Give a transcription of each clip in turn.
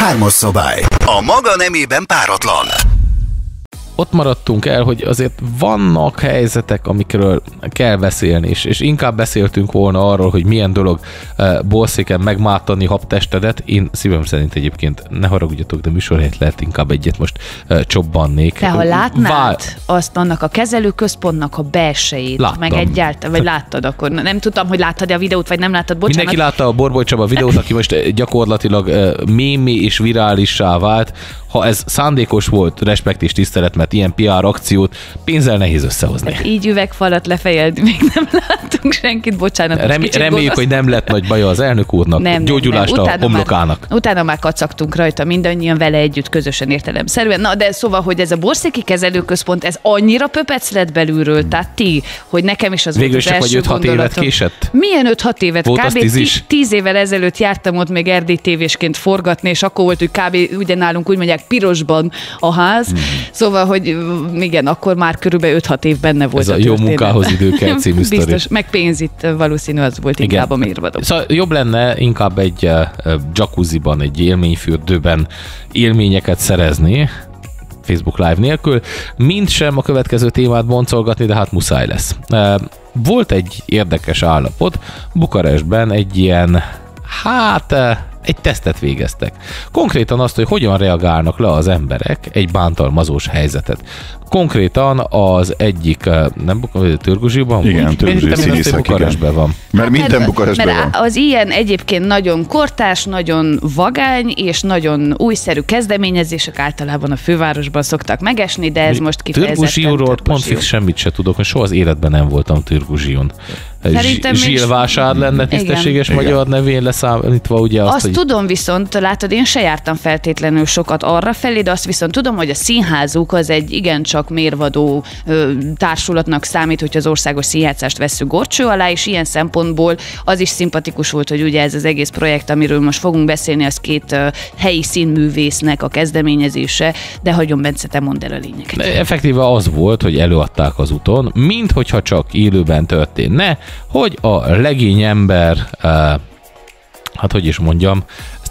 Hármas szobály. A maga nemében páratlan ott maradtunk el, hogy azért vannak helyzetek, amikről kell beszélni, és, és inkább beszéltünk volna arról, hogy milyen dolog uh, borszéken megmátani habtestedet. Én szívem szerint egyébként, ne haragudjatok, de műsorhelyet lehet inkább egyet most uh, csobbannék. De ha látnád Vál... azt annak a kezelőközpontnak a belsejét, Láttam. meg egyáltalán, vagy láttad akkor, nem tudtam, hogy láttad a videót, vagy nem láttad, bocsánat. Mindenki látta a Borboly Csaba videót, aki most gyakorlatilag uh, mémi és virálissá vált, ha ez szándékos volt, respekt és tisztelet, mert ilyen PR akciót pénzzel nehéz összehozni. Hát így üvegfalat lefejeld, még nem láttunk senkit, bocsánat. Rem- reméljük, gonosz. hogy nem lett nagy baja az elnök úrnak, nem, gyógyulást nem, nem. a homlokának. Már, utána már kacagtunk rajta mindannyian vele együtt közösen értelemszerűen. Na, de szóval, hogy ez a borszéki kezelőközpont, ez annyira pöpec lett belülről, tehát ti, hogy nekem is az Végül volt az csak, hogy 5-6 évet késett? Milyen 5-6 évet? Volt kb. 10, 10 évvel ezelőtt jártam ott még Erdély tévésként forgatni, és akkor volt, hogy kb. ugye nálunk úgy mondják, pirosban a ház. Mm. Szóval, hogy igen, akkor már körülbelül 5-6 év benne volt. Ez a, a jó munkához idő kell című Biztos, meg pénz itt valószínű az volt igen. inkább a mérvadó. Szóval jobb lenne inkább egy uh, jacuzziban, egy élményfürdőben élményeket szerezni, Facebook Live nélkül, mint sem a következő témát boncolgatni, de hát muszáj lesz. Volt egy érdekes állapot, Bukarestben egy ilyen, hát egy tesztet végeztek. Konkrétan azt, hogy hogyan reagálnak le az emberek egy bántalmazós helyzetet. Konkrétan az egyik, eh, nem Törguzsiban? Igen, Törguzsi Bukarestben van. Mert hát, minden Bukarestben van. Az ilyen egyébként nagyon kortás, nagyon vagány és nagyon újszerű kezdeményezések általában a fővárosban szoktak megesni, de ez Mi? most kifejezetten Törguzsiúról pont fix semmit se tudok, mert soha az életben nem voltam Törguzsiún. Szerintem Zsilvásár lenne tisztességes igen. magyar nevén leszámítva ugye azt, azt hogy... tudom viszont, látod, én se jártam feltétlenül sokat arra felé, de azt viszont tudom, hogy a színházuk az egy igencsak mérvadó ö, társulatnak számít, hogy az országos színjátszást veszük gorcső alá, és ilyen szempontból az is szimpatikus volt, hogy ugye ez az egész projekt, amiről most fogunk beszélni, az két ö, helyi színművésznek a kezdeményezése, de hagyom Bence, te mondd el a lényeget. Effektíve az volt, hogy előadták az úton, mint hogyha csak élőben történne, hogy a legény ember, uh, hát hogy is mondjam,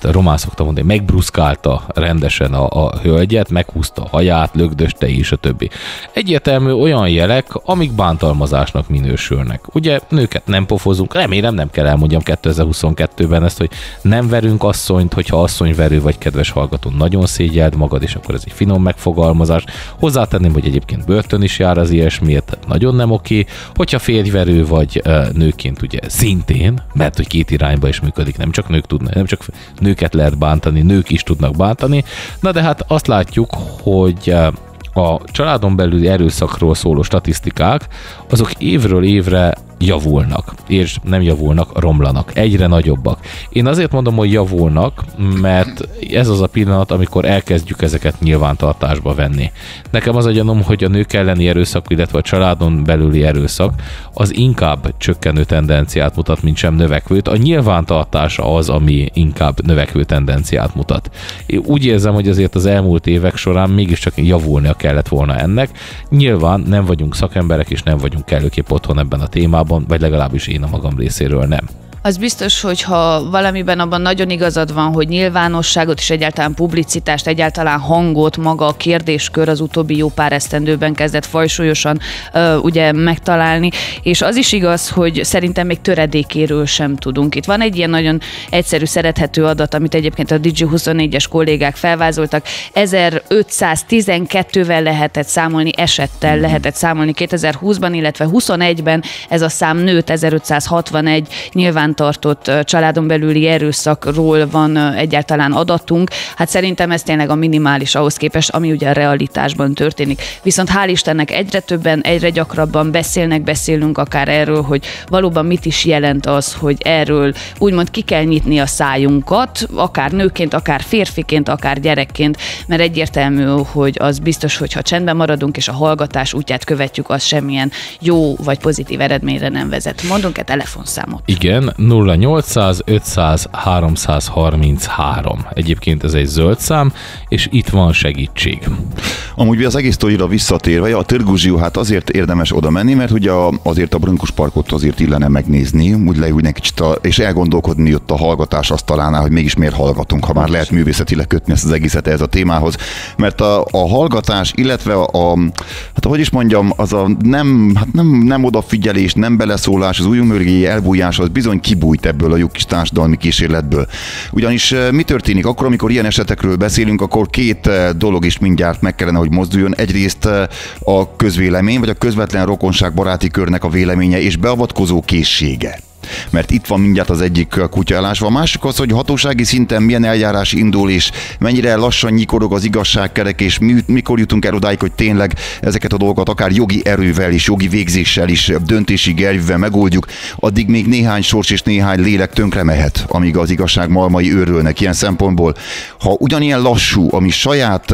ezt román szoktam mondani, megbruszkálta rendesen a, a hölgyet, meghúzta a haját, lögdöste és a többi. Egyértelmű olyan jelek, amik bántalmazásnak minősülnek. Ugye nőket nem pofozunk, remélem nem kell elmondjam 2022-ben ezt, hogy nem verünk asszonyt, hogyha asszonyverő vagy kedves hallgató, nagyon szégyeld magad, és akkor ez egy finom megfogalmazás. Hozzátenném, hogy egyébként börtön is jár az ilyesmiért, nagyon nem oké. Hogyha férjverő vagy nőként ugye szintén, mert hogy két irányba is működik, nem csak nők tudnak, nem csak nők nőket lehet bántani, nők is tudnak bántani. Na de hát azt látjuk, hogy eh, a családon belüli erőszakról szóló statisztikák, azok évről évre javulnak, és nem javulnak, romlanak, egyre nagyobbak. Én azért mondom, hogy javulnak, mert ez az a pillanat, amikor elkezdjük ezeket nyilvántartásba venni. Nekem az a gyanom, hogy a nők elleni erőszak, illetve a családon belüli erőszak, az inkább csökkenő tendenciát mutat, mint sem növekvőt. A nyilvántartása az, ami inkább növekvő tendenciát mutat. Én úgy érzem, hogy azért az elmúlt évek során mégiscsak javulnia kellett volna ennek. Nyilván nem vagyunk szakemberek, és nem vagyunk kellőképp otthon ebben a témában, formában, vagy legalábbis én a magam részéről nem. Az biztos, hogy ha valamiben abban nagyon igazad van, hogy nyilvánosságot és egyáltalán publicitást, egyáltalán hangot maga a kérdéskör az utóbbi jó pár esztendőben kezdett fajsúlyosan uh, ugye megtalálni, és az is igaz, hogy szerintem még töredékéről sem tudunk. Itt van egy ilyen nagyon egyszerű, szerethető adat, amit egyébként a Digi24-es kollégák felvázoltak. 1512-vel lehetett számolni, esettel mhm. lehetett számolni 2020-ban, illetve 21-ben ez a szám nőtt 1561 nyilván tartott családon belüli erőszakról van egyáltalán adatunk, hát szerintem ez tényleg a minimális ahhoz képest, ami ugye a realitásban történik. Viszont hál' Istennek egyre többen, egyre gyakrabban beszélnek, beszélünk akár erről, hogy valóban mit is jelent az, hogy erről úgymond ki kell nyitni a szájunkat, akár nőként, akár férfiként, akár gyerekként, mert egyértelmű, hogy az biztos, hogy ha csendben maradunk és a hallgatás útját követjük, az semmilyen jó vagy pozitív eredményre nem vezet. Mondunk-e telefonszámot? Igen, 0800 500 333. Egyébként ez egy zöld szám, és itt van segítség. Amúgy az egész sztorira visszatérve, a Törguzsió, hát azért érdemes oda menni, mert ugye azért a Brunkus Parkot azért illene megnézni, úgy leülni kicsit, a, és elgondolkodni ott a hallgatás asztalánál, hogy mégis miért hallgatunk, ha már lehet művészetileg kötni ezt az egészet ehhez a témához. Mert a, a hallgatás, illetve a, hát hogy is mondjam, az a nem, hát nem, nem odafigyelés, nem beleszólás, az újumörgéi elbújás, az bizony kibújt ebből a jó kis társadalmi kísérletből. Ugyanis eh, mi történik akkor, amikor ilyen esetekről beszélünk, akkor két eh, dolog is mindjárt meg kellene, hogy mozduljon. Egyrészt eh, a közvélemény, vagy a közvetlen rokonság baráti körnek a véleménye és beavatkozó készsége mert itt van mindjárt az egyik kutyaállás. A másik az, hogy hatósági szinten milyen eljárás indul, és mennyire lassan nyikorog az igazságkerek, és mi, mikor jutunk el odáig, hogy tényleg ezeket a dolgokat akár jogi erővel és jogi végzéssel is döntési gerjűvel megoldjuk, addig még néhány sors és néhány lélek tönkre mehet, amíg az igazság malmai őrölnek ilyen szempontból. Ha ugyanilyen lassú, ami saját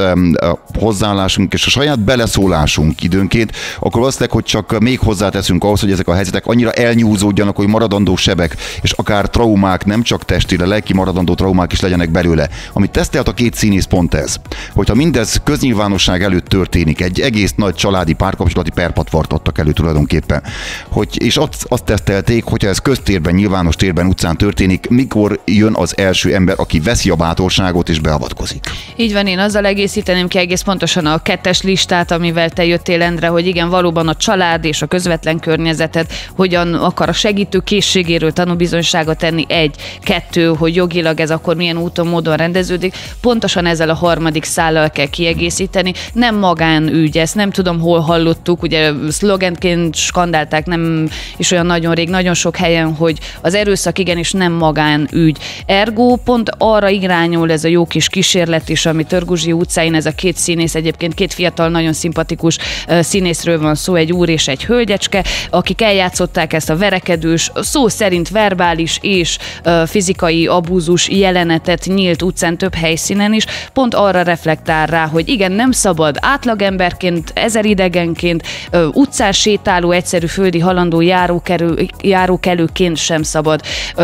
hozzáállásunk és a saját beleszólásunk időnként, akkor azt hogy csak még hozzáteszünk ahhoz, hogy ezek a helyzetek annyira elnyúzódjanak, hogy maradandó maradandó sebek, és akár traumák, nem csak testi, de lelki maradandó traumák is legyenek belőle. Amit tesztelt a két színész pont ez, hogyha mindez köznyilvánosság előtt történik, egy egész nagy családi párkapcsolati perpatvar adtak elő tulajdonképpen, hogy, és azt, azt tesztelték, hogyha ez köztérben, nyilvános térben, utcán történik, mikor jön az első ember, aki veszi a bátorságot és beavatkozik. Így van, én azzal egészíteném ki egész pontosan a kettes listát, amivel te jöttél, Endre, hogy igen, valóban a család és a közvetlen környezetet hogyan akar a segítő készség készségéről tanúbizonyságot tenni, egy, kettő, hogy jogilag ez akkor milyen úton, módon rendeződik. Pontosan ezzel a harmadik szállal kell kiegészíteni. Nem magánügy, ezt nem tudom, hol hallottuk, ugye szlogenként skandálták nem is olyan nagyon rég, nagyon sok helyen, hogy az erőszak igenis nem magánügy. Ergo pont arra irányul ez a jó kis kísérlet is, ami Törguzsi utcáin ez a két színész, egyébként két fiatal, nagyon szimpatikus színészről van szó, egy úr és egy hölgyecske, akik eljátszották ezt a verekedős, szó szerint verbális és fizikai abúzus jelenetet nyílt utcán több helyszínen is, pont arra reflektál rá, hogy igen, nem szabad átlagemberként, ezer idegenként, utcán sétáló, egyszerű földi halandó járókerül, járókelőként sem szabad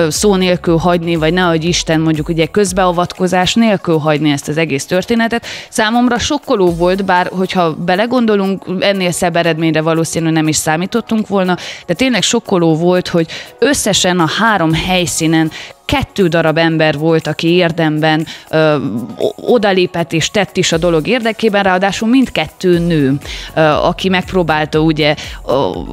szó nélkül hagyni, vagy ne hogy Isten mondjuk ugye közbeavatkozás nélkül hagyni ezt az egész történetet. Számomra sokkoló volt, bár hogyha belegondolunk, ennél szebb eredményre valószínűleg nem is számítottunk volna, de tényleg sokkoló volt, hogy összesen a három helyszínen kettő darab ember volt, aki érdemben ö, odalépett és tett is a dolog érdekében, ráadásul mindkettő nő, ö, aki megpróbálta ugye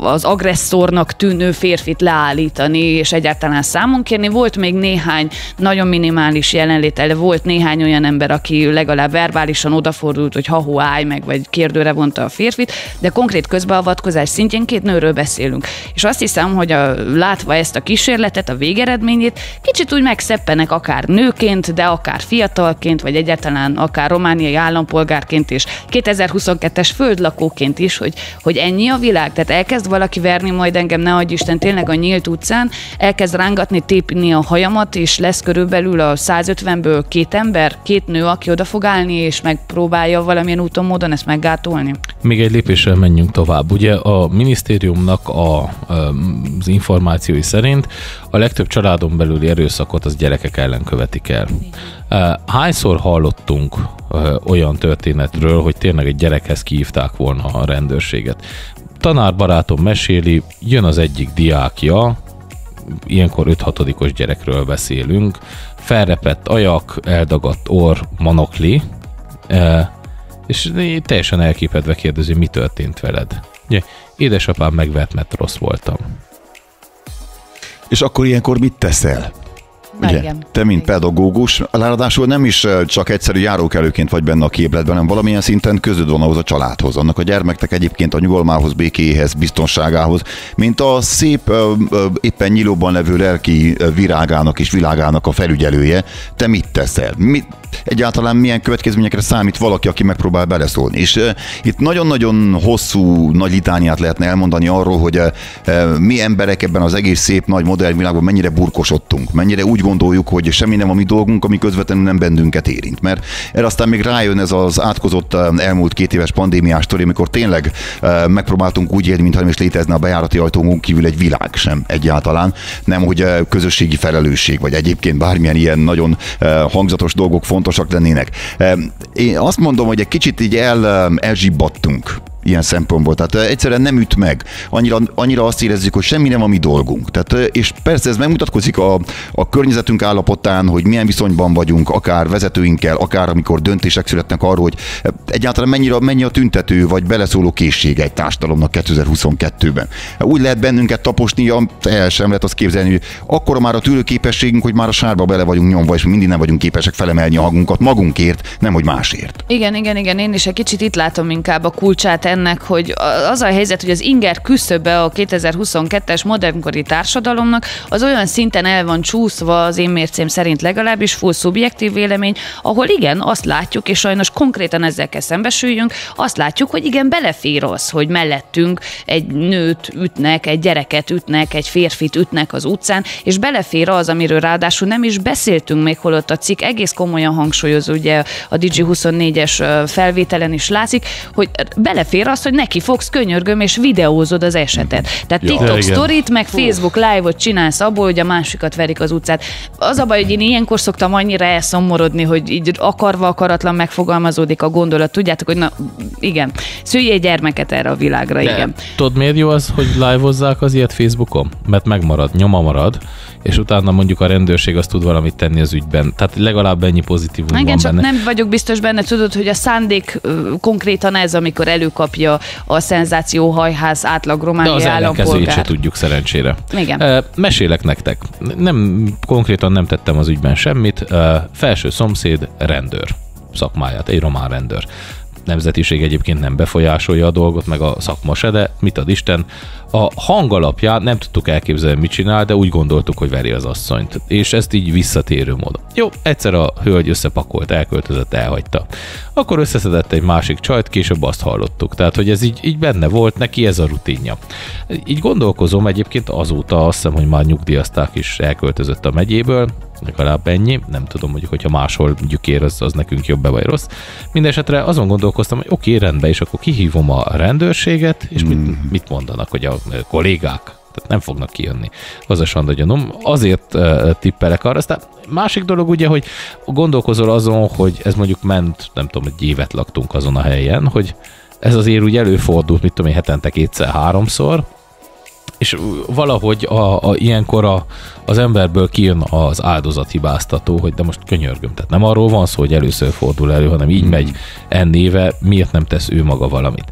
az agresszornak tűnő férfit leállítani, és egyáltalán számon kérni. Volt még néhány nagyon minimális jelenlétele, volt néhány olyan ember, aki legalább verbálisan odafordult, hogy ha állj meg, vagy kérdőre vonta a férfit, de konkrét közbeavatkozás szintjén két nőről beszélünk. És azt hiszem, hogy a, látva ezt a kísérletet, a végeredményét, kicsit kicsit úgy megszeppenek akár nőként, de akár fiatalként, vagy egyáltalán akár romániai állampolgárként és 2022-es földlakóként is, hogy, hogy ennyi a világ. Tehát elkezd valaki verni majd engem, ne adj Isten, tényleg a nyílt utcán, elkezd rángatni, tépni a hajamat, és lesz körülbelül a 150-ből két ember, két nő, aki oda fog állni, és megpróbálja valamilyen úton, módon ezt meggátolni. Még egy lépéssel menjünk tovább. Ugye a minisztériumnak a, az információi szerint a legtöbb családon belüli erőszakot az gyerekek ellen követik el. Hányszor hallottunk olyan történetről, hogy tényleg egy gyerekhez kihívták volna a rendőrséget? Tanár barátom meséli, jön az egyik diákja, ilyenkor 5-6 gyerekről beszélünk, felrepett ajak, eldagadt orr, monokli, és teljesen elképedve kérdezi, mi történt veled. Ugye, édesapám megvert, mert rossz voltam. És akkor ilyenkor mit teszel? Ugye? Igen. Te, mint Igen. pedagógus, ráadásul nem is csak egyszerű járókelőként vagy benne a képletben, hanem valamilyen szinten közöd van ahhoz a családhoz, annak a gyermeknek egyébként a nyugalmához, békéhez, biztonságához, mint a szép, éppen nyílóban levő lelki virágának és világának a felügyelője. Te mit teszel? Mit, egyáltalán milyen következményekre számít valaki, aki megpróbál beleszólni. És itt nagyon-nagyon hosszú nagy litániát lehetne elmondani arról, hogy uh, mi emberek ebben az egész szép nagy modern világban mennyire burkosodtunk, mennyire úgy gondoljuk, hogy semmi nem a mi dolgunk, ami közvetlenül nem bennünket érint. Mert erre aztán még rájön ez az átkozott elmúlt két éves pandémiás sztori, amikor tényleg megpróbáltunk úgy élni, mintha nem is létezne a bejárati ajtónkon kívül egy világ sem egyáltalán, nem hogy közösségi felelősség, vagy egyébként bármilyen ilyen nagyon hangzatos dolgok fontosak lennének. Én azt mondom, hogy egy kicsit így el, elzsibbattunk ilyen szempontból. Tehát egyszerűen nem üt meg. Annyira, annyira azt érezzük, hogy semmi nem a mi dolgunk. Tehát, és persze ez megmutatkozik a, a környezetünk állapotán, hogy milyen viszonyban vagyunk, akár vezetőinkkel, akár amikor döntések születnek arról, hogy egyáltalán mennyire, mennyi a tüntető vagy beleszóló készsége egy társadalomnak 2022-ben. Úgy lehet bennünket taposni, el sem lehet azt képzelni, hogy akkor már a tűrőképességünk, hogy már a sárba bele vagyunk nyomva, és mindig nem vagyunk képesek felemelni a hangunkat magunkért, nem hogy másért. Igen, igen, igen, én is egy kicsit itt látom inkább a kulcsát ennek, hogy az a helyzet, hogy az inger küszöbe a 2022-es modernkori társadalomnak az olyan szinten el van csúszva az én mércém szerint legalábbis full szubjektív vélemény, ahol igen, azt látjuk, és sajnos konkrétan ezzel kell szembesüljünk, azt látjuk, hogy igen, belefér az, hogy mellettünk egy nőt ütnek, egy gyereket ütnek, egy férfit ütnek az utcán, és belefér az, amiről ráadásul nem is beszéltünk még, holott a cikk egész komolyan hangsúlyoz, ugye a Digi24-es felvételen is látszik, hogy belefér az, hogy neki fogsz könyörgöm, és videózod az esetet. Tehát ja. TikTok sztorit, meg Facebook live-ot csinálsz abból, hogy a másikat verik az utcát. Az a baj, hogy én ilyenkor szoktam annyira elszomorodni, hogy így akarva akaratlan megfogalmazódik a gondolat. Tudjátok, hogy na igen, szülj egy gyermeket erre a világra, De igen. Tudod miért jó az, hogy live-ozzák az ilyet Facebookon? Mert megmarad, nyoma marad, és utána mondjuk a rendőrség azt tud valamit tenni az ügyben. Tehát legalább ennyi pozitív Igen, van csak benne. nem vagyok biztos benne, tudod, hogy a szándék konkrétan ez, amikor előkapja a szenzációhajház átlag romániai De az ellenkezőjét se tudjuk szerencsére. Igen. Mesélek nektek. Nem, konkrétan nem tettem az ügyben semmit. Felső szomszéd rendőr szakmáját, egy román rendőr nemzetiség egyébként nem befolyásolja a dolgot, meg a szakma se, de mit ad Isten, a hang alapján nem tudtuk elképzelni, mit csinál, de úgy gondoltuk, hogy veri az asszonyt. És ezt így visszatérő módon. Jó, egyszer a hölgy összepakolt, elköltözött, elhagyta. Akkor összeszedett egy másik csajt, később azt hallottuk. Tehát, hogy ez így, így benne volt, neki ez a rutinja. Így gondolkozom egyébként azóta, azt hiszem, hogy már nyugdíjazták is elköltözött a megyéből, legalább ennyi. Nem tudom, hogy hogyha máshol gyükér, az, az nekünk jobb vagy rossz. Mindenesetre azon gondolkoztam, hogy oké, okay, rendben, és akkor kihívom a rendőrséget, és mit, hmm. mit mondanak, hogy a kollégák tehát nem fognak kijönni. Az a sanda gyanom. Azért uh, tippelek arra. Aztán másik dolog ugye, hogy gondolkozol azon, hogy ez mondjuk ment, nem tudom, egy évet laktunk azon a helyen, hogy ez azért úgy előfordult, mit tudom én, hetente kétszer, háromszor, és valahogy a, a, ilyenkor a, az emberből kijön az áldozathibáztató, hogy de most könyörgöm. Tehát nem arról van szó, hogy először fordul elő, hanem így hmm. megy ennéve, miért nem tesz ő maga valamit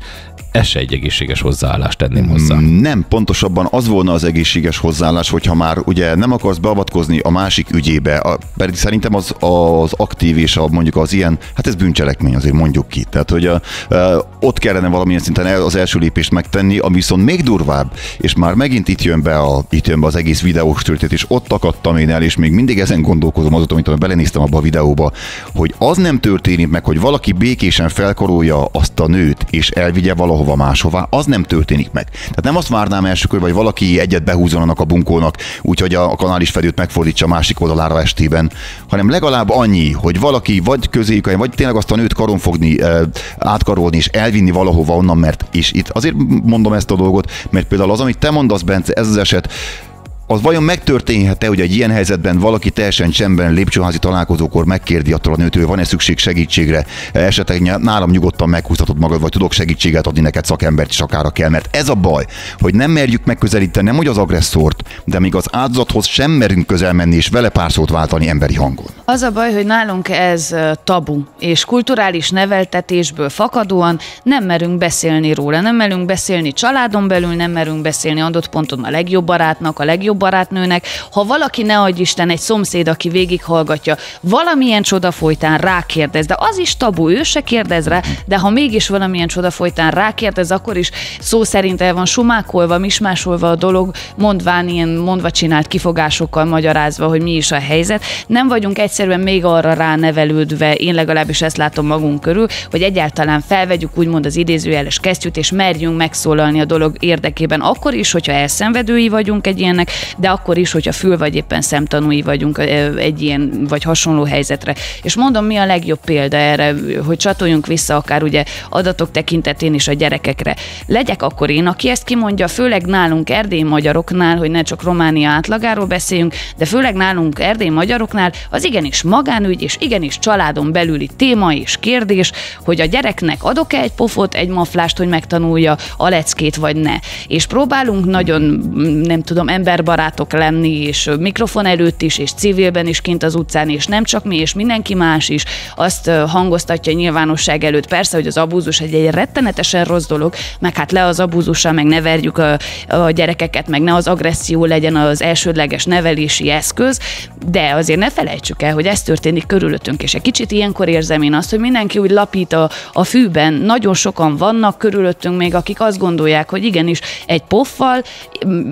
ez se egy egészséges hozzáállást tenném hozzá. Mm, nem, pontosabban az volna az egészséges hozzáállás, hogyha már ugye nem akarsz beavatkozni a másik ügyébe, a, pedig szerintem az, az aktív és a, mondjuk az ilyen, hát ez bűncselekmény azért mondjuk ki. Tehát, hogy a, a, ott kellene valamilyen szinten el, az első lépést megtenni, ami viszont még durvább, és már megint itt jön be, a, itt jön be az egész videós történet, és ott akadtam én el, és még mindig ezen gondolkozom azóta, amit belenéztem abba a videóba, hogy az nem történik meg, hogy valaki békésen felkorolja azt a nőt, és elvigye valahol valahova máshová, az nem történik meg. Tehát nem azt várnám első körben, hogy valaki egyet behúzon annak a bunkónak, úgyhogy a kanális fedőt megfordítsa a másik oldalára estében, hanem legalább annyi, hogy valaki vagy közéjük, vagy tényleg azt a nőt karonfogni, átkarolni és elvinni valahova onnan, mert és itt azért mondom ezt a dolgot, mert például az, amit te mondasz, Bence, ez az eset, az vajon megtörténhet-e, hogy egy ilyen helyzetben valaki teljesen csendben lépcsőházi találkozókor megkérdi attól a nőtől, van-e szükség segítségre, esetleg nálam nyugodtan meghúzhatod magad, vagy tudok segítséget adni neked szakembert is akár kell, mert ez a baj, hogy nem merjük megközelíteni nem hogy az agresszort, de még az áldozathoz sem merünk közel menni és vele pár szót váltani emberi hangon. Az a baj, hogy nálunk ez tabu, és kulturális neveltetésből fakadóan nem merünk beszélni róla, nem merünk beszélni családon belül, nem merünk beszélni adott ponton a legjobb barátnak, a legjobb barátnőnek, ha valaki ne adj Isten, egy szomszéd, aki végighallgatja, valamilyen csoda folytán rákérdez, de az is tabu, ő se kérdez rá, de ha mégis valamilyen csoda folytán rákérdez, akkor is szó szerint el van sumákolva, mismásolva a dolog, mondván ilyen mondva csinált kifogásokkal magyarázva, hogy mi is a helyzet. Nem vagyunk egyszerűen még arra ránevelődve, én legalábbis ezt látom magunk körül, hogy egyáltalán felvegyük úgymond az idézőjeles kesztyűt, és merjünk megszólalni a dolog érdekében, akkor is, hogyha elszenvedői vagyunk egy ilyennek, de akkor is, hogyha fül vagy éppen szemtanúi vagyunk egy ilyen vagy hasonló helyzetre. És mondom, mi a legjobb példa erre, hogy csatoljunk vissza akár ugye adatok tekintetén is a gyerekekre. Legyek akkor én, aki ezt kimondja, főleg nálunk erdély magyaroknál, hogy ne csak Románia átlagáról beszéljünk, de főleg nálunk erdély magyaroknál az igenis magánügy és igenis családon belüli téma és kérdés, hogy a gyereknek adok-e egy pofot, egy maflást, hogy megtanulja a leckét, vagy ne. És próbálunk nagyon, nem tudom, emberbarátok lenni, és mikrofon előtt is, és civilben is kint az utcán, és nem csak mi, és mindenki más is azt hangoztatja nyilvánosság előtt. Persze, hogy az abúzus egy, egy rettenetesen rossz dolog, meg hát le az abúzussal, meg ne verjük a, a gyerekeket, meg ne az agresszió legyen az elsődleges nevelési eszköz, de azért ne felejtsük el, hogy ez történik körülöttünk, és egy kicsit ilyenkor érzem én azt, hogy mindenki úgy lapít a, a fűben, nagyon sokan vannak körülöttünk még, akik azt gondolják, hogy igenis egy poffal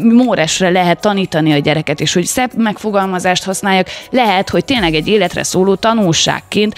móresre lehet tanítani a gyereket, és hogy szebb megfogalmazást használjak, lehet, hogy tényleg egy életre szóló tanulságként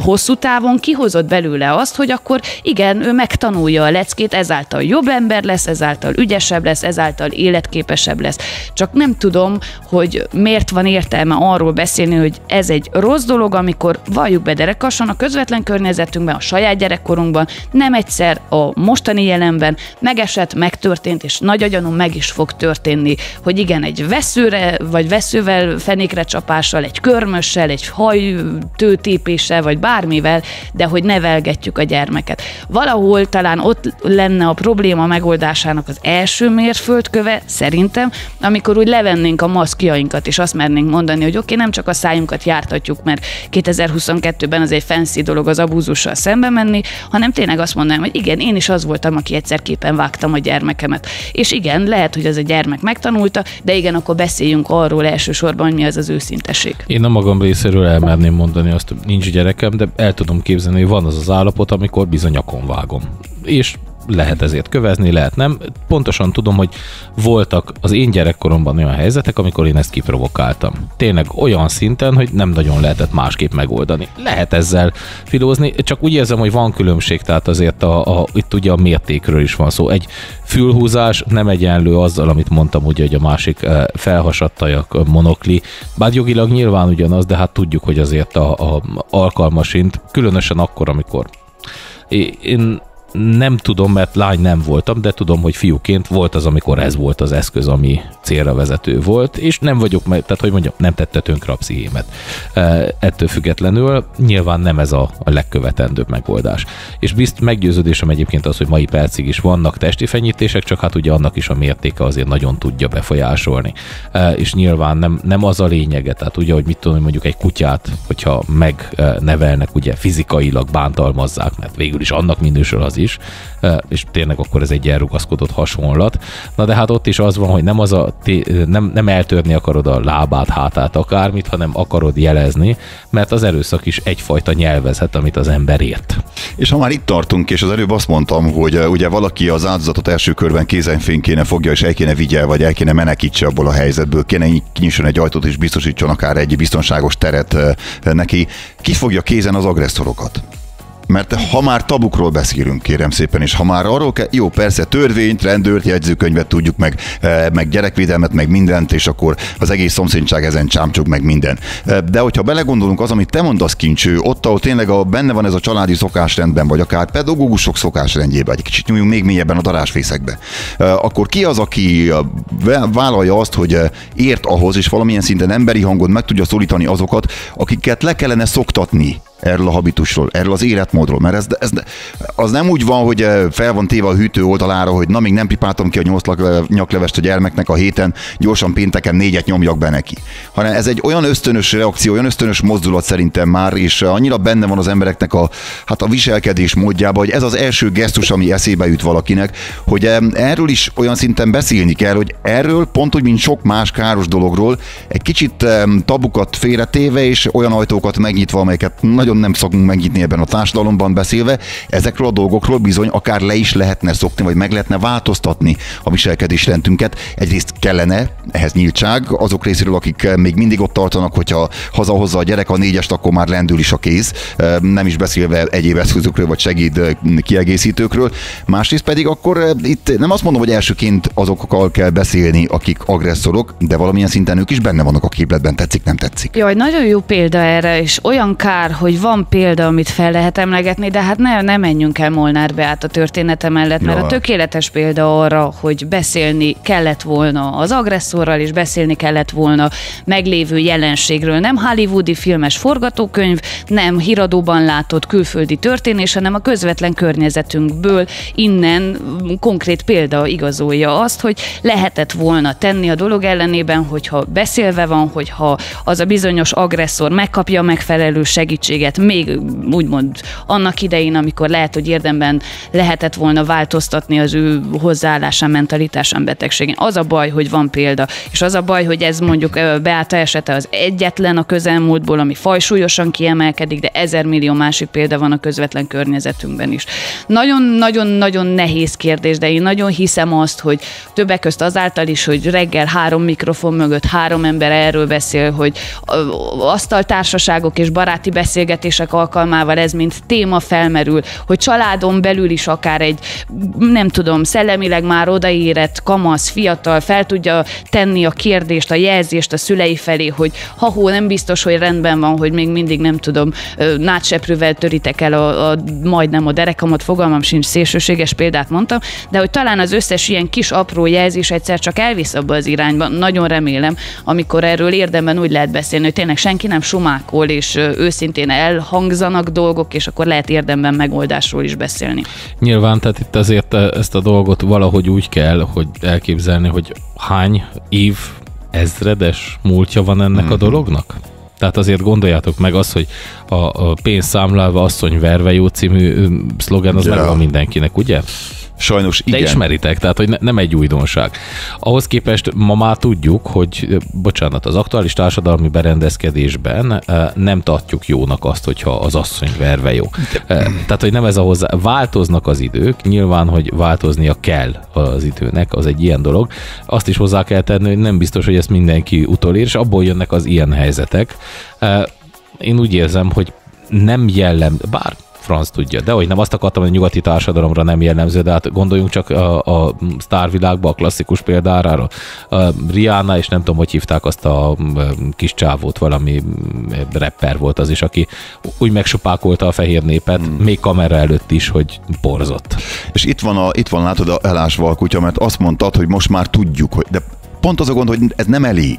hosszú távon kihozott belőle azt, hogy akkor igen, ő megtanulja a leckét, ezáltal jobb ember lesz, ezáltal ügyesebb lesz, ezáltal életképesebb lesz. Csak nem tudom, hogy miért van értelme arról beszélni, hogy ez egy rossz dolog, amikor valljuk be derekasan a közvetlen környezetünkben, a saját gyerekkorunkban, nem egyszer a mostani jelenben megesett, megtörtént, és nagy agyanom meg is fog történni, hogy igen, egy veszőre, vagy veszővel, fenékre csapással, egy körmössel, egy hajtőtépéssel, vagy bármivel, de hogy nevelgetjük a gyermeket. Valahol talán ott lenne a probléma megoldásának az első mérföldköve, szerintem, amikor úgy levennénk a maszkjainkat, és azt mernénk mondani, hogy oké, okay, nem csak a szájunkat jártatjuk, mert 2022-ben az egy fancy dolog az abúzussal szembe menni, hanem tényleg azt mondanám, hogy igen, én is az voltam, aki egyszer képen vágtam a gyermekemet. És igen, lehet, hogy ez a gyermek megtanulta, de igen, akkor beszéljünk arról elsősorban, hogy mi az az őszinteség. Én a magam részéről elmerném mondani azt, nincs gyerekem, de el tudom képzelni, hogy van az az állapot, amikor bizony vágom. És lehet ezért kövezni, lehet nem. Pontosan tudom, hogy voltak az én gyerekkoromban olyan helyzetek, amikor én ezt kiprovokáltam. Tényleg olyan szinten, hogy nem nagyon lehetett másképp megoldani. Lehet ezzel filózni, csak úgy érzem, hogy van különbség, tehát azért a, a, itt ugye a mértékről is van szó. Egy fülhúzás nem egyenlő azzal, amit mondtam, ugye, hogy a másik eh, felhasadtajak monokli. Bár jogilag nyilván ugyanaz, de hát tudjuk, hogy azért a, a alkalmasint, különösen akkor, amikor én nem tudom, mert lány nem voltam, de tudom, hogy fiúként volt az, amikor ez volt az eszköz, ami célra vezető volt, és nem vagyok, tehát hogy mondjam, nem tette tönkre a pszichémet. Ettől függetlenül nyilván nem ez a, a legkövetendőbb megoldás. És bizt meggyőződésem egyébként az, hogy mai percig is vannak testi fenyítések, csak hát ugye annak is a mértéke azért nagyon tudja befolyásolni. És nyilván nem, nem az a lényege, tehát ugye, hogy mit tudom, mondjuk egy kutyát, hogyha megnevelnek, ugye fizikailag bántalmazzák, mert végül is annak minősül az is, és tényleg akkor ez egy elrugaszkodott hasonlat. Na de hát ott is az van, hogy nem, az a, nem, nem eltörni akarod a lábát, hátát, akármit, hanem akarod jelezni, mert az erőszak is egyfajta nyelvezet, amit az ember ért. És ha már itt tartunk, és az előbb azt mondtam, hogy ugye valaki az áldozatot első körben kézenfény kéne fogja, és el kéne vigye, vagy el kéne menekítse abból a helyzetből, kéne nyisson egy ajtót, és biztosítson akár egy biztonságos teret neki. Ki fogja kézen az agresszorokat? Mert ha már tabukról beszélünk, kérem szépen, és ha már arról kell, jó, persze törvényt, rendőrt, jegyzőkönyvet tudjuk meg, eh, meg gyerekvédelmet, meg mindent, és akkor az egész szomszédság ezen csámcsog meg minden. Eh, de hogyha belegondolunk az, amit te mondasz, kincső, ott, ahol tényleg a, benne van ez a családi szokásrendben, vagy akár pedagógusok szokásrendjében, egy kicsit nyúljunk még mélyebben a darásfészekbe, eh, akkor ki az, aki vállalja azt, hogy ért ahhoz, és valamilyen szinten emberi hangon meg tudja szólítani azokat, akiket le kellene szoktatni erről a habitusról, erről az életmódról, mert ez, ez, az nem úgy van, hogy eh, fel van téve a hűtő oldalára, hogy na még nem pipáltam ki a nyolc nyaklevest a gyermeknek a héten, gyorsan pénteken négyet nyomjak be neki. Hanem ez egy olyan ösztönös reakció, olyan ösztönös mozdulat szerintem már, és annyira benne van az embereknek a, hát a viselkedés módjában, hogy ez az első gesztus, ami eszébe jut valakinek, hogy eh, erről is olyan szinten beszélni kell, hogy erről pont úgy, mint sok más káros dologról, egy kicsit tabukat félretéve és olyan ajtókat megnyitva, amelyeket nagyon nem szokunk megnyitni ebben a társadalomban beszélve, ezekről a dolgokról bizony akár le is lehetne szokni, vagy meg lehetne változtatni a viselkedésrendünket. Egyrészt kellene ehhez nyíltság azok részéről, akik még mindig ott tartanak, hogyha hazahozza a gyerek a négyest, akkor már lendül is a kéz, nem is beszélve egyéb eszközökről vagy segéd kiegészítőkről. Másrészt pedig akkor itt nem azt mondom, hogy elsőként azokkal kell beszélni, akik agresszorok, de valamilyen szinten ők is benne vannak a képletben, tetszik, nem tetszik. Jaj, nagyon jó példa erre, és olyan kár, hogy van példa, amit fel lehet emlegetni, de hát ne, ne menjünk el Molnár át a története mellett, mert Jaj. a tökéletes példa arra, hogy beszélni kellett volna az agresszorral, és beszélni kellett volna meglévő jelenségről. Nem hollywoodi filmes forgatókönyv, nem híradóban látott külföldi történés, hanem a közvetlen környezetünkből innen konkrét példa igazolja azt, hogy lehetett volna tenni a dolog ellenében, hogyha beszélve van, hogyha az a bizonyos agresszor megkapja megfelelő segítséget, még úgymond annak idején, amikor lehet, hogy érdemben lehetett volna változtatni az ő hozzáállásán, mentalitásán, betegségén. Az a baj, hogy van példa, és az a baj, hogy ez mondjuk Beáta esete az egyetlen a közelmúltból, ami fajsúlyosan kiemelkedik, de ezer millió másik példa van a közvetlen környezetünkben is. Nagyon-nagyon-nagyon nehéz kérdés, de én nagyon hiszem azt, hogy többek közt azáltal is, hogy reggel három mikrofon mögött három ember erről beszél, hogy asztaltársaságok és baráti beszélgetések alkalmával ez mint téma felmerül, hogy családon belül is akár egy, nem tudom, szellemileg már odaérett kamasz, fiatal fel tudja tenni a kérdést, a jelzést a szülei felé, hogy ha hó, nem biztos, hogy rendben van, hogy még mindig nem tudom, nátseprővel töritek el a, a majdnem a derekamat, fogalmam sincs, szélsőséges példát mondtam, de hogy talán az összes ilyen kis apró jelzés egyszer csak elvisz abba az irányba. Nagyon remélem, amikor erről érdemben úgy lehet beszélni, hogy tényleg senki nem sumákol, és őszintén elhangzanak dolgok, és akkor lehet érdemben megoldásról is beszélni. Nyilván, tehát itt azért ezt a dolgot valahogy úgy kell, hogy elképzelni, hogy hány év ezredes múltja van ennek mm-hmm. a mhm. dolognak? Tehát azért gondoljátok meg azt, hogy a, a pénz számlálva asszony verve jó című szlogen az ja. megvan mindenkinek, ugye? Sajnos igen. De ismeritek, tehát hogy ne, nem egy újdonság. Ahhoz képest ma már tudjuk, hogy, bocsánat, az aktuális társadalmi berendezkedésben nem tartjuk jónak azt, hogyha az asszony verve jó. Tehát, hogy nem ez a hozzá... Változnak az idők, nyilván, hogy változnia kell az időnek, az egy ilyen dolog. Azt is hozzá kell tenni, hogy nem biztos, hogy ezt mindenki utolér, és abból jönnek az ilyen helyzetek. Én úgy érzem, hogy nem jellem, bár franc tudja. De hogy nem azt akartam, hogy a nyugati társadalomra nem jellemző, de hát gondoljunk csak a, a sztárvilágba, a klasszikus példára. A Rihanna, és nem tudom, hogy hívták azt a kis csávót, valami rapper volt az is, aki úgy megsopákolta a fehér népet, hmm. még kamera előtt is, hogy porzott. És itt van, a, itt van látod a elásva a kutya, mert azt mondtad, hogy most már tudjuk, hogy de pont az a gond, hogy ez nem elég.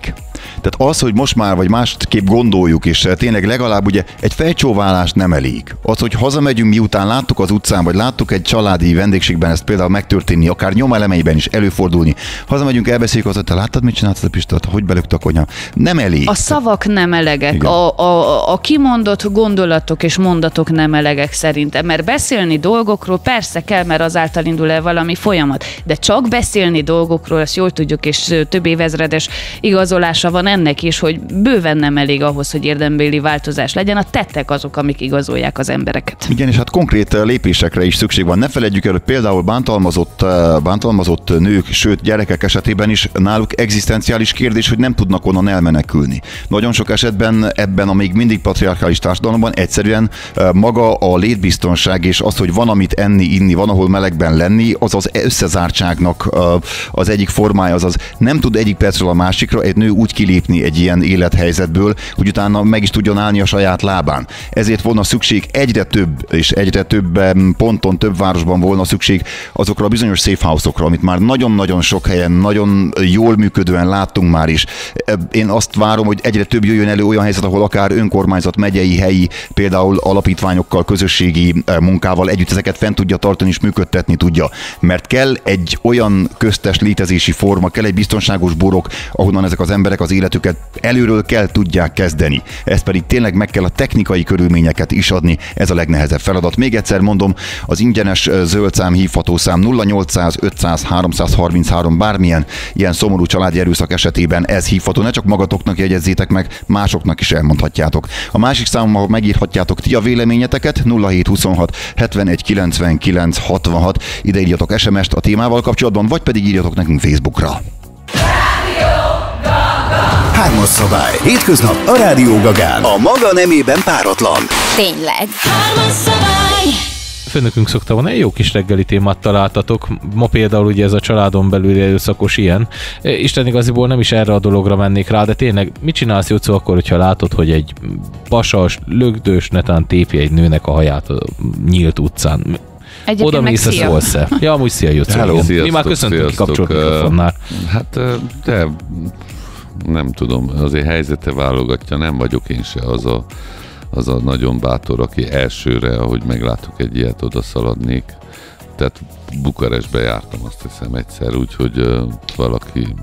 Tehát az, hogy most már vagy másképp gondoljuk, és tényleg legalább ugye egy fejcsóválás nem elég. Az, hogy hazamegyünk, miután láttuk az utcán, vagy láttuk egy családi vendégségben ezt például megtörténni, akár nyomelemeiben is előfordulni. Hazamegyünk, elbeszéljük az, hogy te láttad, mit csináltad a Pistát, hogy belőtt a konyha. Nem elég. A szavak nem elegek, a, a, a kimondott gondolatok és mondatok nem elegek szerintem, mert beszélni dolgokról persze kell, mert azáltal indul el valami folyamat, de csak beszélni dolgokról, ezt jól tudjuk, és több évezredes igazolása van ennek is, hogy bőven nem elég ahhoz, hogy érdembéli változás legyen. A tettek azok, amik igazolják az embereket. Igen, és hát konkrét eh, lépésekre is szükség van. Ne felejtjük el, hogy például bántalmazott, eh, bántalmazott nők, sőt gyerekek esetében is náluk egzisztenciális kérdés, hogy nem tudnak onnan elmenekülni. Nagyon sok esetben ebben a még mindig patriarkális társadalomban egyszerűen eh, maga a létbiztonság és az, hogy van amit enni, inni, van ahol melegben lenni, az az összezártságnak az egyik formája, azaz nem tud egyik percről a másikra egy nő úgy kilépni egy ilyen élethelyzetből, hogy utána meg is tudjon állni a saját lábán. Ezért volna szükség egyre több és egyre több ponton, több városban volna szükség azokra a bizonyos safe house-okra, amit már nagyon-nagyon sok helyen, nagyon jól működően láttunk már is. Én azt várom, hogy egyre több jöjjön elő olyan helyzet, ahol akár önkormányzat, megyei, helyi, például alapítványokkal, közösségi munkával együtt ezeket fent tudja tartani és működtetni tudja. Mert kell egy olyan köztes létezési forma, kell egy biztonságos borok, ahonnan ezek az emberek az életüket előről kell tudják kezdeni. Ez pedig tényleg meg kell a technikai körülményeket is adni, ez a legnehezebb feladat. Még egyszer mondom, az ingyenes zöld szám hívható szám 0800 500 333 bármilyen ilyen szomorú családi erőszak esetében ez hívható. Ne csak magatoknak jegyezzétek meg, másoknak is elmondhatjátok. A másik számom, ahol megírhatjátok ti a véleményeteket 0726 71 99 66. Ide írjatok SMS-t a témával kapcsolatban, vagy pedig írjatok nekünk Facebookra. Hármas szabály. Hétköznap a Rádió Gagán. A maga nemében páratlan. Tényleg. Hármas szabály. Főnökünk szokta volna, egy jó kis reggeli témát találtatok. Ma például ugye ez a családon belüli erőszakos ilyen. E, Isten igaziból nem is erre a dologra mennék rá, de tényleg mit csinálsz Jocó akkor, hogyha látod, hogy egy pasas, lögdős netán tépi egy nőnek a haját a nyílt utcán? Egyébként Oda mész, szia. szólsz-e? Ja, amúgy szia, Jocó. Hello. Mi Sziasztok, már köszöntünk kikapcsolt mikrofonnál. Hát de nem tudom, azért helyzete válogatja, nem vagyok én se az a, az a nagyon bátor, aki elsőre, ahogy meglátok egy ilyet, oda szaladnék. Tehát Bukarestbe jártam azt hiszem egyszer, úgyhogy ö, valaki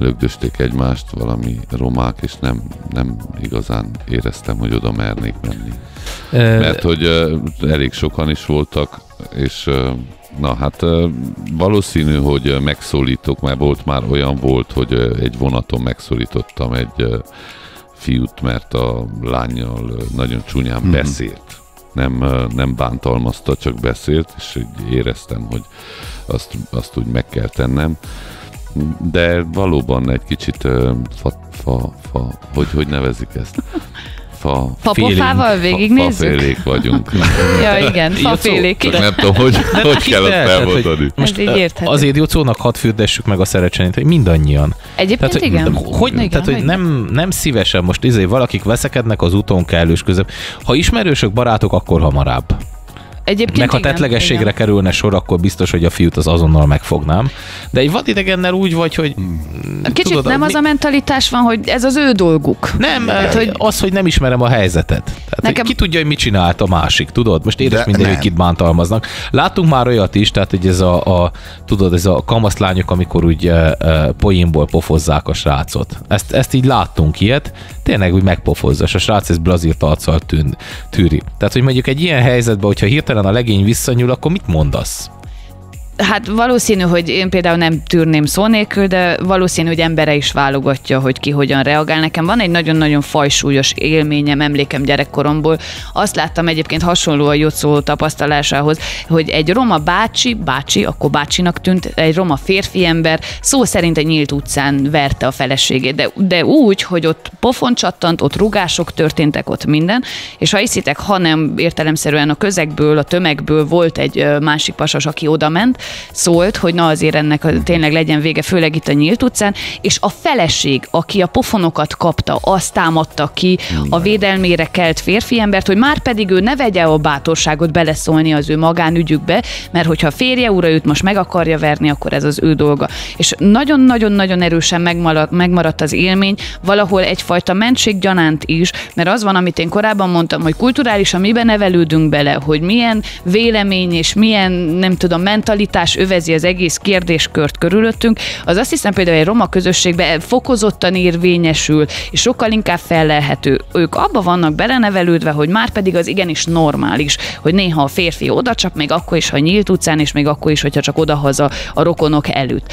lögdösték egymást, valami romák, és nem, nem igazán éreztem, hogy oda mernék menni. E, Mert hogy elég sokan is voltak, és na hát valószínű, hogy megszólítok, mert volt már olyan volt, hogy egy vonaton megszólítottam egy fiút, mert a lányjal nagyon csúnyán Mhm. beszélt. Nem, nem bántalmazta, csak beszélt, és így éreztem, hogy azt, azt úgy meg kell tennem. De valóban egy kicsit fa, fa, fa, hogy, hogy nevezik ezt? Fa, Papofával végignézzük? Fafélék vagyunk. Ja, igen, fafélék. Csak nem tudom, hogy, hogy kell azt Tehát, hogy elmondani. Most így érthető. azért Jocónak hadd fürdessük meg a szerecsenét, hogy mindannyian. Egyébként hogy, igen. Hogy, Igen, tehát, hogy hogy nem, nem szívesen most izé, valakik veszekednek az úton kellős között. Ha ismerősök, barátok, akkor hamarabb. Egyébként Meg ha tetlegességre igen. kerülne sor, akkor biztos, hogy a fiút az azonnal megfognám. De egy vadidegennel úgy vagy, hogy... Kicsit tudod, nem az a mentalitás van, hogy ez az ő dolguk. Nem, Hát, hogy- az, hogy nem ismerem a helyzetet. Tehát, Nekem... Ki tudja, hogy mit csinált a másik, tudod? Most édes De mindegy, hogy nem. kit bántalmaznak. Láttunk már olyat is, tehát hogy ez a, a tudod, ez a kamaszlányok, amikor úgy e, e, poénból pofozzák a srácot. Ezt, ezt így láttunk ilyet, tényleg úgy megpofozza, és a srác ez blazírt arccal tűri. Tehát, hogy mondjuk egy ilyen helyzetben, hogyha hirtelen a legény visszanyúl, akkor mit mondasz? Hát valószínű, hogy én például nem tűrném szó nélkül, de valószínű, hogy embere is válogatja, hogy ki hogyan reagál. Nekem van egy nagyon-nagyon fajsúlyos élményem, emlékem gyerekkoromból. Azt láttam egyébként hasonló a Jocó tapasztalásához, hogy egy roma bácsi, bácsi, akkor bácsinak tűnt, egy roma férfi ember szó szerint egy nyílt utcán verte a feleségét, de, de úgy, hogy ott pofon csattant, ott rugások történtek, ott minden, és ha hiszitek, ha nem értelemszerűen a közegből, a tömegből volt egy másik pasas, aki oda ment, szólt, hogy na azért ennek a, tényleg legyen vége, főleg itt a nyílt utcán, és a feleség, aki a pofonokat kapta, azt támadta ki a védelmére kelt férfi embert, hogy már pedig ő ne vegye a bátorságot beleszólni az ő magánügyükbe, mert hogyha a férje ura őt most meg akarja verni, akkor ez az ő dolga. És nagyon-nagyon-nagyon erősen megmaradt, megmaradt az élmény, valahol egyfajta mentséggyanánt is, mert az van, amit én korábban mondtam, hogy kulturálisan miben nevelődünk bele, hogy milyen vélemény és milyen, nem tudom, mentalitás övezi az egész kérdéskört körülöttünk, az azt hiszem például egy roma közösségben fokozottan érvényesül, és sokkal inkább fellelhető. Ők abba vannak belenevelődve, hogy már pedig az igenis normális, hogy néha a férfi oda csak még akkor is, ha nyílt utcán, és még akkor is, hogyha csak odahaza a rokonok előtt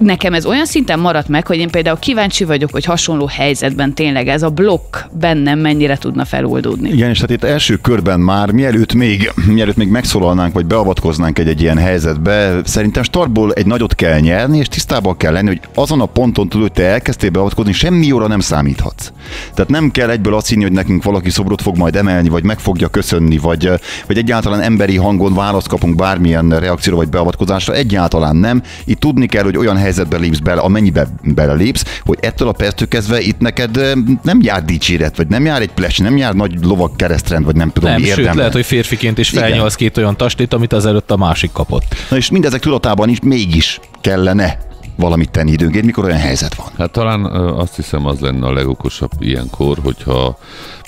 nekem ez olyan szinten maradt meg, hogy én például kíváncsi vagyok, hogy hasonló helyzetben tényleg ez a blokk bennem mennyire tudna feloldódni. Igen, és hát itt első körben már, mielőtt még, mielőtt még megszólalnánk, vagy beavatkoznánk egy-egy ilyen helyzetbe, szerintem startból egy nagyot kell nyerni, és tisztában kell lenni, hogy azon a ponton tudod, hogy te elkezdtél beavatkozni, semmi óra nem számíthatsz. Tehát nem kell egyből azt hinni, hogy nekünk valaki szobrot fog majd emelni, vagy meg fogja köszönni, vagy, vagy egyáltalán emberi hangon választ kapunk bármilyen reakcióra vagy beavatkozásra. Egyáltalán nem. Itt tudni kell, hogy olyan helyzetben helyzetbe lépsz bele, amennyibe belelépsz, hogy ettől a perctől kezdve itt neked nem jár dicséret, vagy nem jár egy ples, nem jár nagy lovak keresztrend, vagy nem tudom, Nem, mi sőt, érdemben. lehet, hogy férfiként is felnyolsz két olyan tastit, amit az előtt a másik kapott. Na és mindezek tudatában is mégis kellene valamit tenni időnként, mikor olyan helyzet van. Hát talán azt hiszem az lenne a legokosabb ilyenkor, hogyha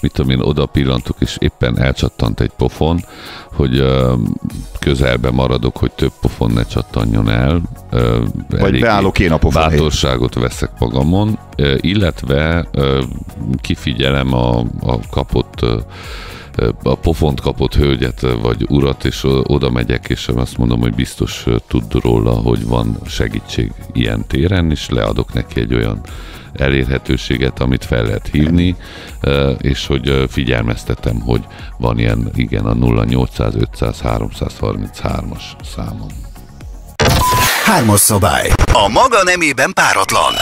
mit tudom én, oda pillantok, és éppen elcsattant egy pofon, hogy közelbe maradok, hogy több pofon ne csattanjon el. Eléggé beállok én a pofon. Bátorságot veszek magamon, illetve kifigyelem a, a kapott a pofont kapott hölgyet vagy urat, és oda megyek, és azt mondom, hogy biztos tud róla, hogy van segítség ilyen téren, és leadok neki egy olyan elérhetőséget, amit fel lehet hívni, és hogy figyelmeztetem, hogy van ilyen, igen, a 0800 500 333-as számom. Hármas szabály. A maga nemében páratlan.